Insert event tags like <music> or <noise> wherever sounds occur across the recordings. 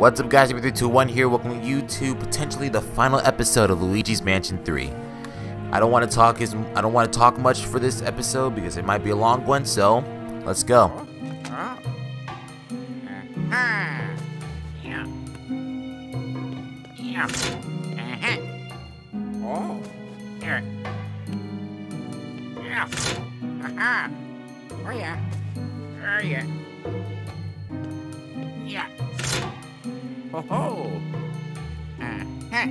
What's up guys, 321 here, welcoming you to potentially the final episode of Luigi's Mansion 3. I don't want to talk as I don't want to talk much for this episode because it might be a long one, so let's go. <laughs> Yeah. Yeah. Uh-huh. Oh. Yeah. Aha. Oh yeah. Oh yeah. Yeah. Ho. Uh-huh.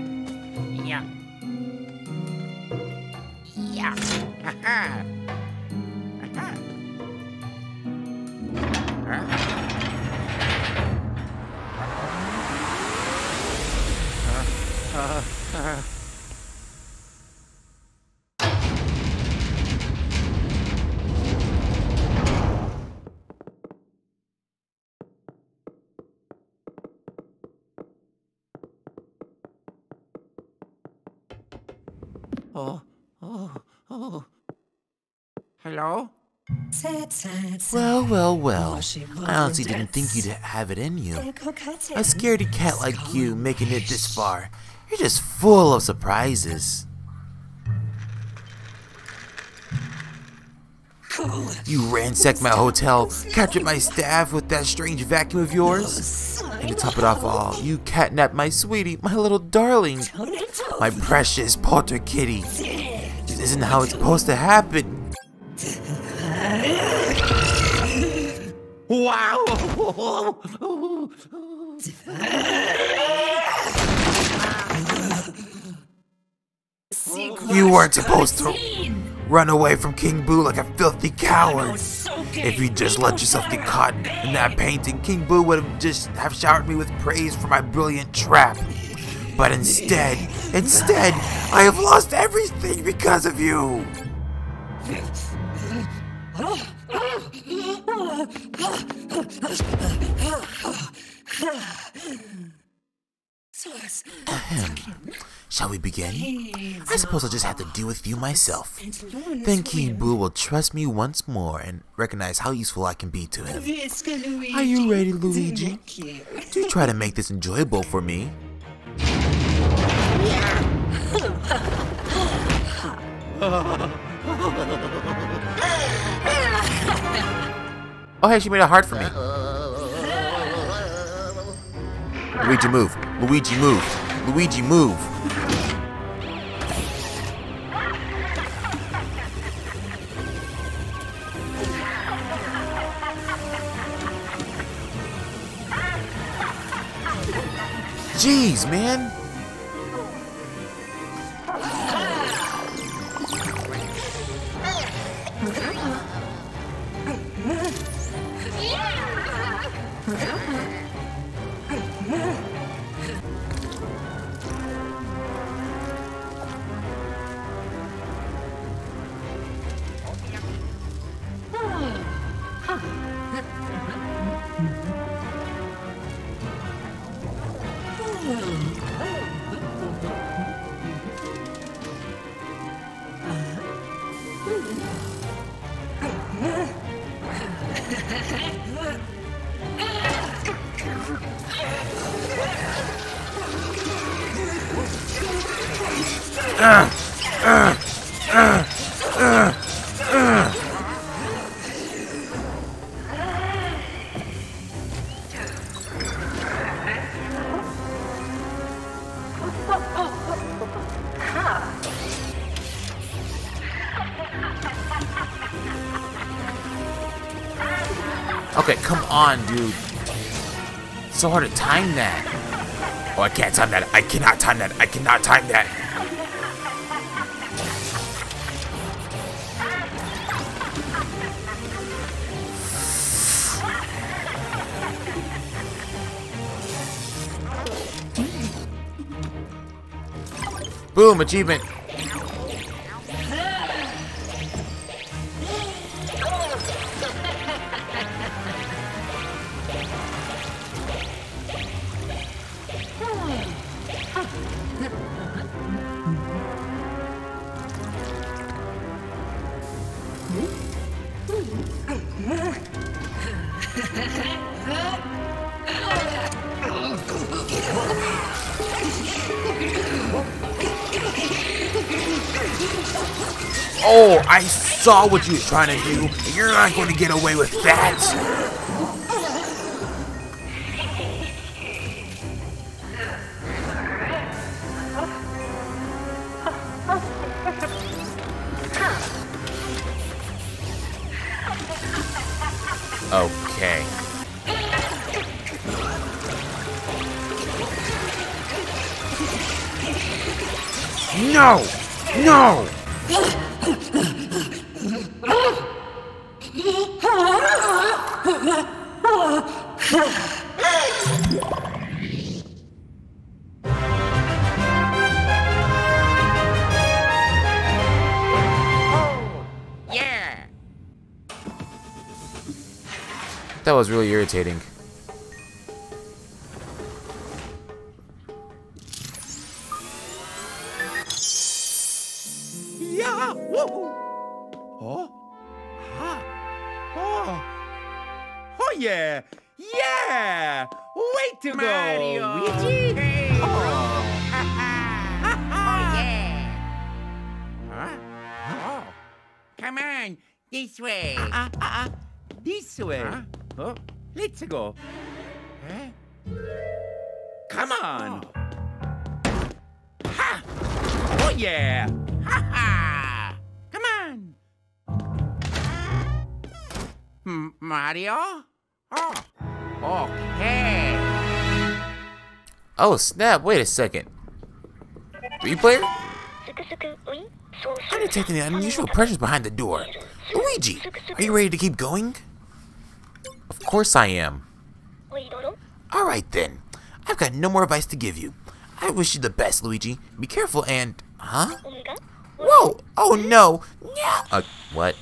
Yeah. Yeah. Aha. Aha. Huh? Oh, oh, oh. Hello? Well, well, well. I honestly didn't think you'd have it in you. A scaredy cat like you making it this far. You're just full of surprises. You ransacked my hotel, captured my staff with that strange vacuum of yours. And to top it off all, you catnapped my sweetie, my little darling, my precious Polterkitty. This isn't how it's supposed to happen. Wow! You weren't supposed to run away from King Boo like a filthy coward. If you just let yourself get caught in that painting, King Boo would have just have showered me with praise for my brilliant trap. But instead, instead, I have lost everything because of you. Ahem. Shall we begin? I suppose I'll just have to deal with you myself. Then King Boo will trust me once more and recognize how useful I can be to him. Are you ready, Luigi? Do try to make this enjoyable for me. Oh, hey, she made a heart for me. Luigi, move. Luigi, move. Luigi, move. Jeez, man. Okay, come on, dude. So hard to time that. Oh, I can't time that. I cannot time that. I cannot time that. Boom, achievement. Saw what you were trying to do. And you're not going to get away with that. Okay. No! No! Was really irritating. Yeah. Whoa. Oh. Ah. Oh. Oh yeah. Yeah. Way to Mario. go, Luigi. Hey. Oh. <laughs> Oh, yeah. Huh? Oh. Come on. This way. Ah, ah, ah. This way. Huh? Huh? Let's go. Huh? Come on. Oh. Ha! Oh yeah! Ha ha! Come on. M Mario? Oh. Okay. Oh snap! Wait a second. Replayer? Undertaking the unusual pressures behind the door. Luigi, are you ready to keep going? course I am. Alright then. I've got no more advice to give you. I wish you the best, Luigi. Be careful and... Huh? Whoa! Oh no! Yeah. Uh, what?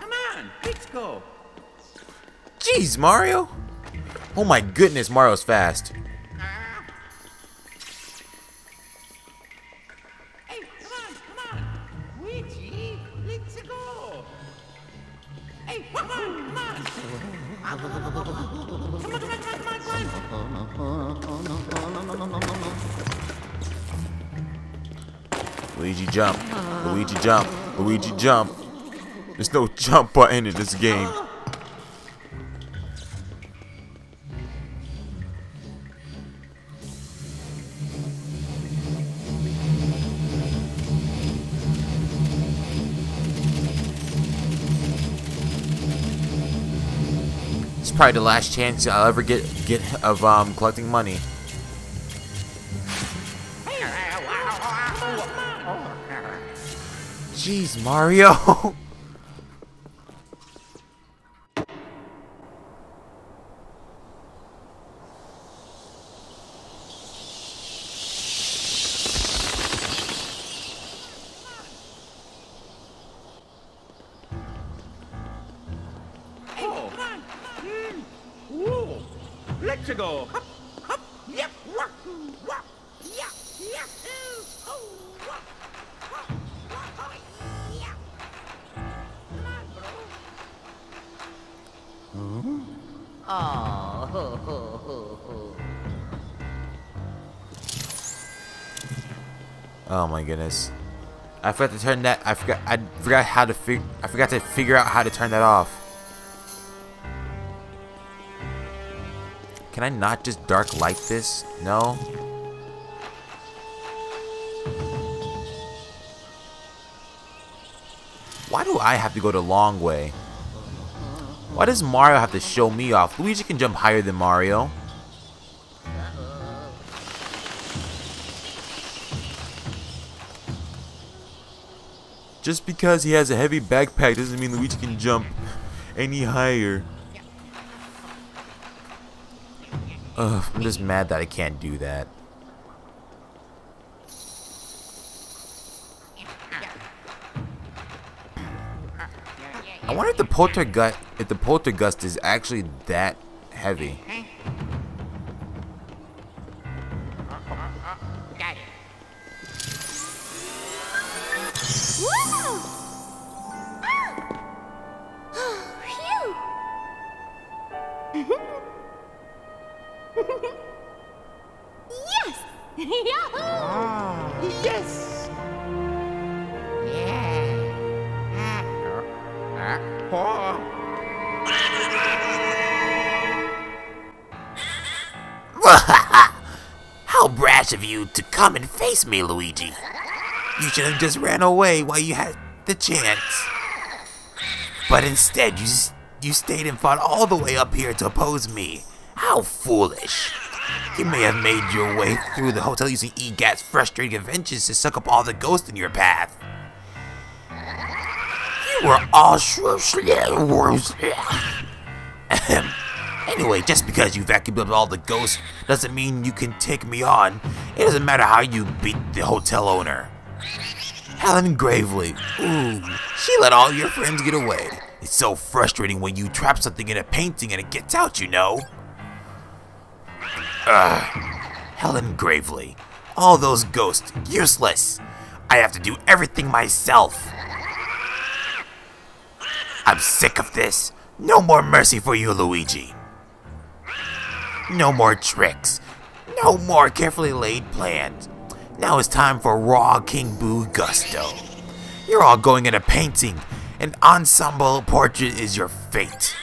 Come on, let's go. Jeez, Mario! Oh my goodness, Mario's fast. Hey, come on, come on. Luigi, let's go. Hey, come on, come on. Come on, come on, come on, come on, come on. Luigi jump. Luigi jump. Luigi jump. There's no jump button in this game. Probably the last chance I'll ever get get of um collecting money. Jeez, Mario. <laughs> Oh my goodness. I forgot to turn that I forgot I forgot how to fig I forgot to figure out how to turn that off. Can I not just dark light this? No. Why do I have to go the long way? Why does Mario have to show me off? Luigi can jump higher than Mario. Just because he has a heavy backpack doesn't mean Luigi can jump any higher. Ugh, I'm just mad that I can't do that. I wonder if the poltergust if the poltergust is actually that heavy. Come and face me, Luigi. You should have just ran away while you had the chance. But instead, you you stayed and fought all the way up here to oppose me. How foolish. You may have made your way through the hotel using EGAT's frustrating inventions to suck up all the ghosts in your path. You were all <laughs> Anyway, just because you vacuumed up all the ghosts doesn't mean you can take me on. It doesn't matter how you beat the hotel owner. Hellen Gravely. Ooh, she let all your friends get away. It's so frustrating when you trap something in a painting and it gets out, you know. Ugh. Hellen Gravely. All those ghosts, useless. I have to do everything myself. I'm sick of this. No more mercy for you, Luigi. No more tricks. No more carefully laid plans. Now it's time for raw King Boo gusto. You're all going in a painting. An ensemble portrait is your fate.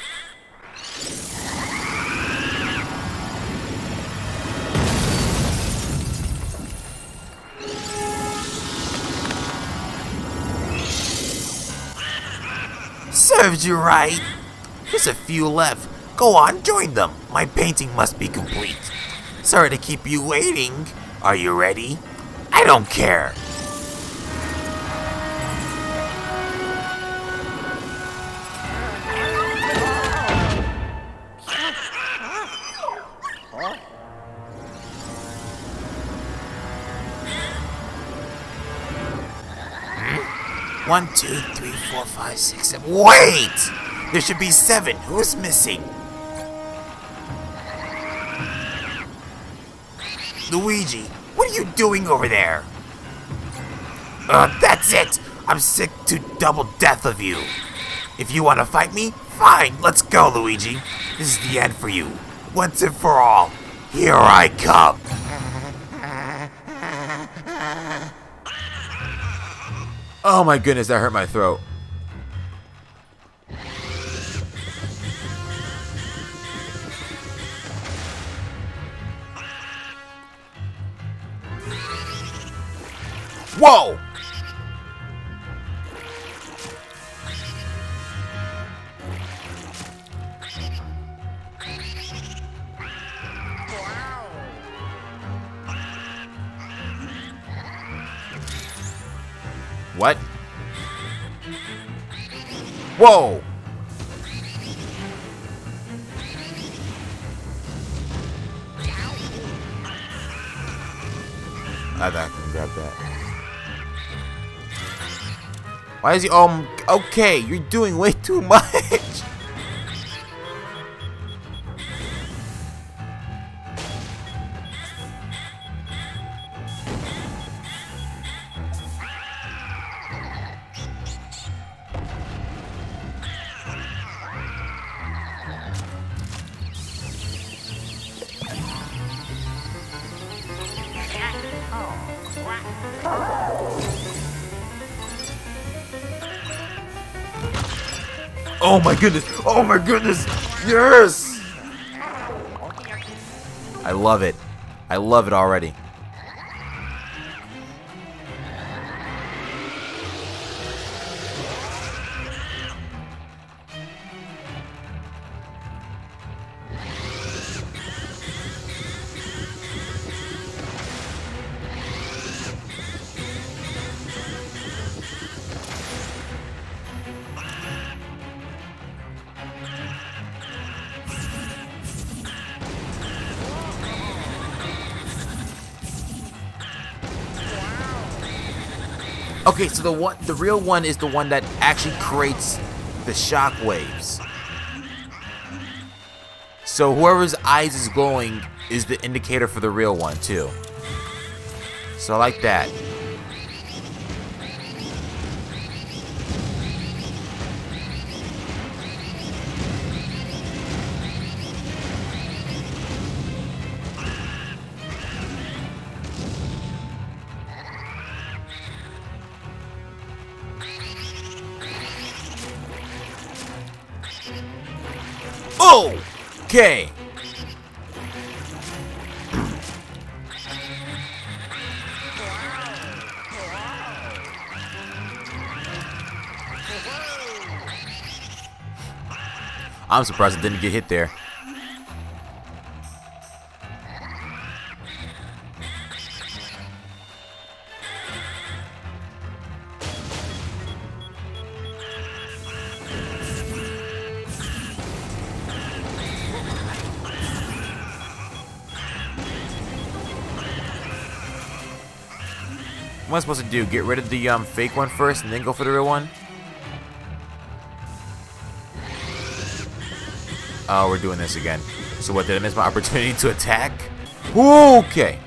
Serves you right. Just a few left. Go on, join them. My painting must be complete. Sorry to keep you waiting. Are you ready? I don't care. One, two, three, four, five, six, seven. Wait! There should be seven. Who's missing? Luigi, what are you doing over there? Uh, that's it! I'm sick to double death of you. If you want to fight me, fine, let's go, Luigi. This is the end for you. Once and for all. Here I come. Oh my goodness, that hurt my throat. Whoa! What? Whoa! I thought I can grab that. Why is he? Um. Okay, you're doing way too <laughs> much. Goodness! Oh my goodness! Yes! I love it. I love it already. Okay, so the one, the real one is the one that actually creates the shock waves. So whoever's eyes is glowing is the indicator for the real one too. So I like that. Okay. I'm surprised it didn't get hit there. I supposed to do? Get rid of the um, fake one first and then go for the real one? Oh, we're doing this again. So what, did I miss my opportunity to attack? Okay.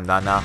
简单啊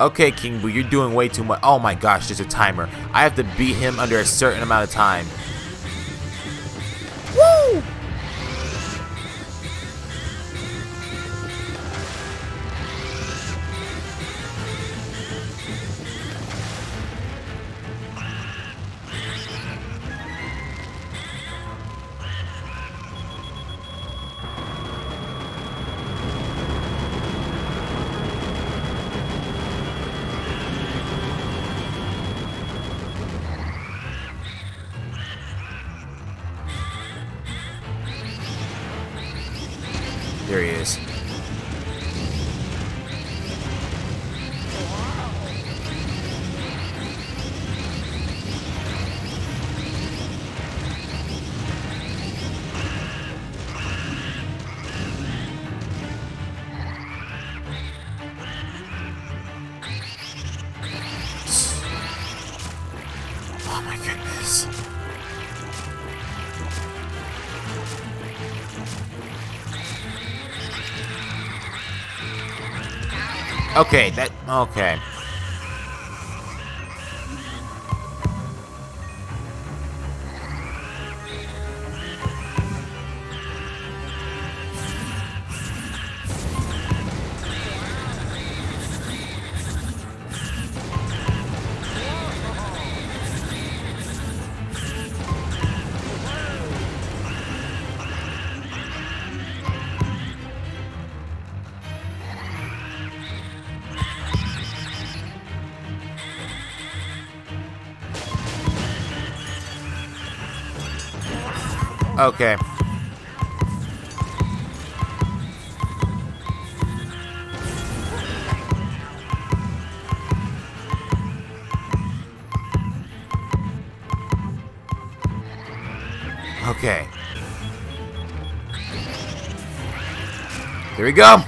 Okay, King Boo, you're doing way too much. Oh my gosh, there's a timer. I have to beat him under a certain amount of time. There he is. Okay, that okay. Okay. Okay. There we go.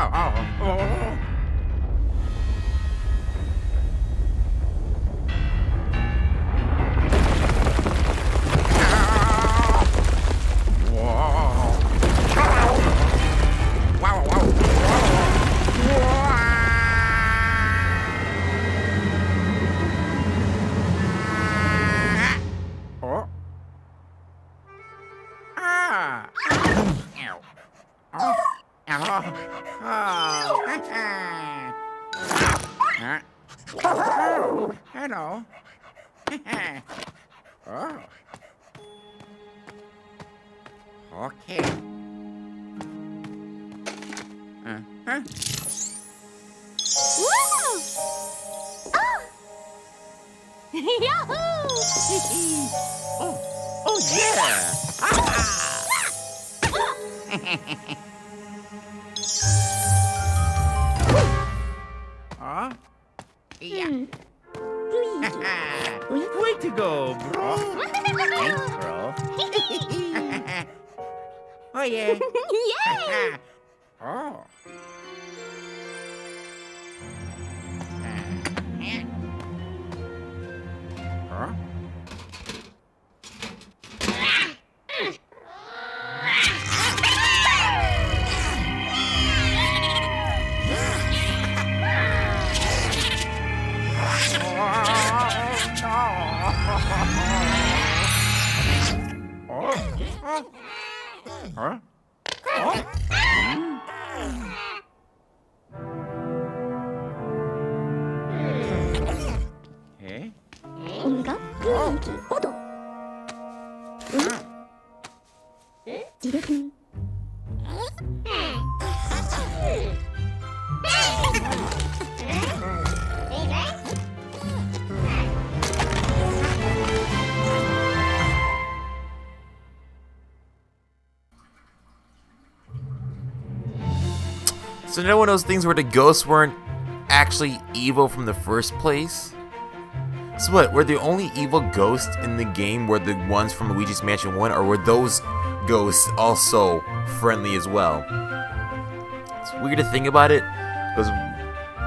Oh. Oh, oh, Huh? Yeah. Way to go, bro. <laughs> Thanks, bro. oh yeah. Yay! <laughs> oh. So another one of those things where the ghosts weren't actually evil from the first place. So what, were the only evil ghosts in the game were the ones from Luigi's Mansion 1, or were those ghosts also friendly as well? It's weird to think about it, because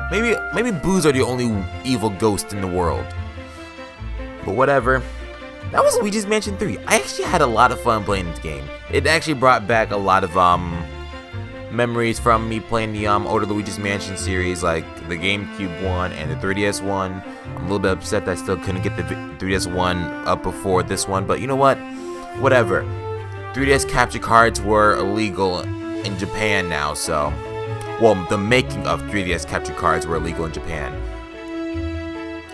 maybe maybe Boos are the only evil ghost in the world. But whatever. That was Luigi's Mansion 3. I actually had a lot of fun playing this game. It actually brought back a lot of um memories from me playing the um older Luigi's Mansion series, like the GameCube one and the 3DS one. I'm a little bit upset that I still couldn't get the 3DS one up before this one, but you know what? Whatever. 3DS capture cards were illegal in Japan now, so well, the making of 3DS capture cards were illegal in Japan.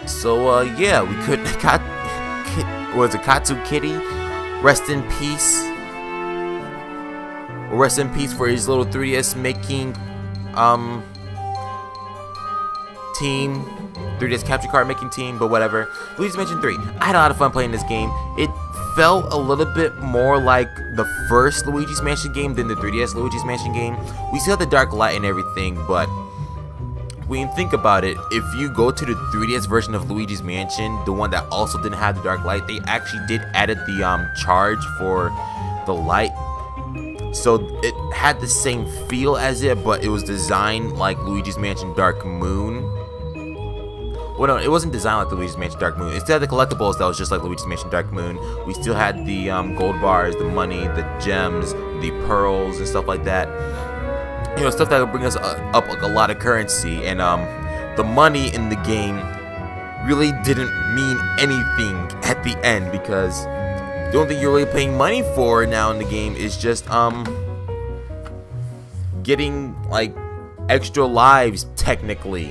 So uh, yeah, we could <laughs> got <laughs> was it Katsukity? Rest in peace. Rest in peace for his little 3DS making um team. 3DS capture card making team, but whatever. Luigi's Mansion 3. I had a lot of fun playing this game. It felt a little bit more like the first Luigi's Mansion game than the 3DS Luigi's Mansion game. We still had the dark light and everything, but when you think about it, if you go to the 3DS version of Luigi's Mansion, the one that also didn't have the dark light, they actually did added the um charge for the light. So it had the same feel as it, but it was designed like Luigi's Mansion Dark Moon. Well, no, it wasn't designed like Luigi's Mansion Dark Moon. Instead of the collectibles that was just like Luigi's Mansion Dark Moon, we still had the um, gold bars, the money, the gems, the pearls, and stuff like that you know stuff that would bring us uh, up like a lot of currency and um the money in the game really didn't mean anything at the end because the only thing you're really paying money for now in the game is just um getting like extra lives technically.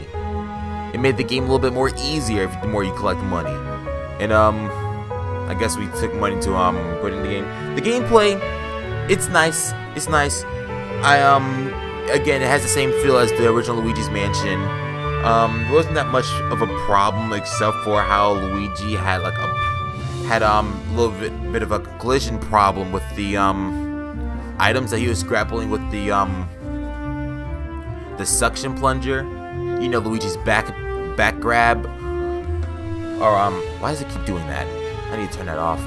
It made the game a little bit more easier if the more you collect money. And um I guess we took money to um put in the game. The gameplay it's nice. It's nice. I um again, it has the same feel as the original Luigi's Mansion. Um, wasn't that much of a problem except for how Luigi had like a had um a little bit bit of a collision problem with the um items that he was grappling with the um the suction plunger. You know Luigi's back back grab. Or um, why does it keep doing that? I need to turn that off.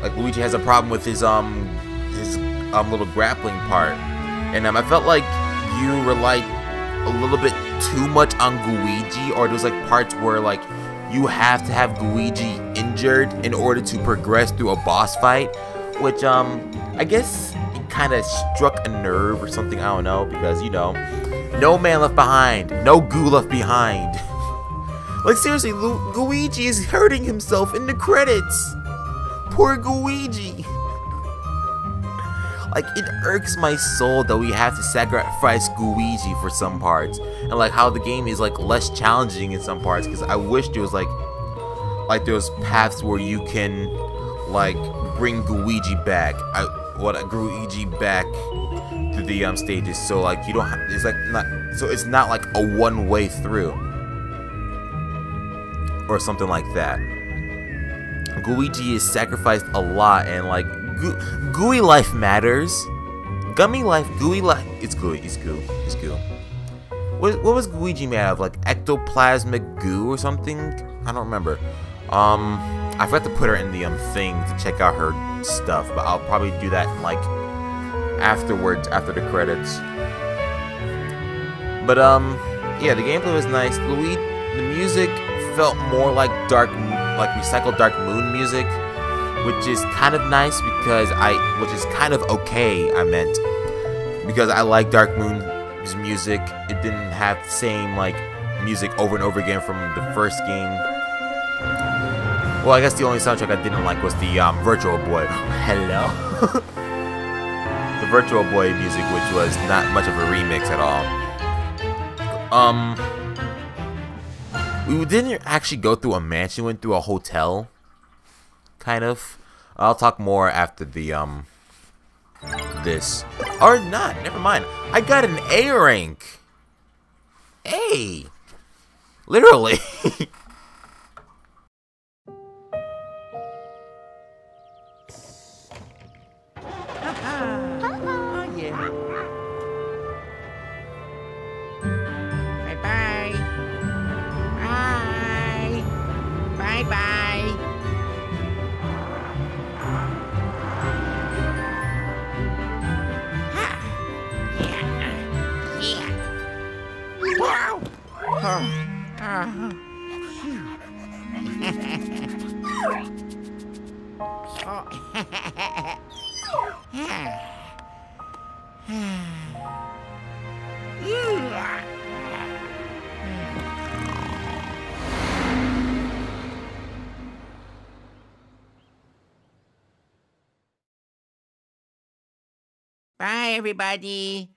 like Luigi has a problem with his um his um little grappling part, and um I felt like you relied a little bit too much on Luigi, or there's like parts where like you have to have Gooigi injured in order to progress through a boss fight, which um I guess it kind of struck a nerve or something. I don't know because you know, no man left behind, no goo left behind. <laughs> like seriously, Lu Luigi is hurting himself in the credits. Poor Luigi. Like it irks my soul that we have to sacrifice Gooigi for some parts, and like how the game is like less challenging in some parts. Because I wish there was like, like those paths where you can, like, bring Luigi back. I what Luigi back to the um stages. So like you don't. Ha it's like not. So it's not like a one way through, or something like that. Gooigi is sacrificed a lot, and like Goo gooey life matters. Gummy life, gooey life. It's gooey. It's goo. It's goo. What, what was Gooigi made of? Like ectoplasmic goo or something? I don't remember. Um, I forgot to put her in the um thing to check out her stuff, but I'll probably do that like afterwards, after the credits. But um, yeah, the gameplay was nice. Luigi, the music felt more like dark, like recycled Dark Moon music which is kind of nice because I, which is kind of okay, I meant, because I like Dark Music. It didn't have the same, like, music over and over again from the first game. Well, I guess the only soundtrack I didn't like was the um, Virtual Boy. <laughs> Hello? <laughs> the Virtual Boy music, which was not much of a remix at all. Um, we didn't actually go through a mansion, we went through a hotel kind of. I'll talk more after the, um, this. Or not, never mind. I got an A rank. A. Literally. <laughs> everybody.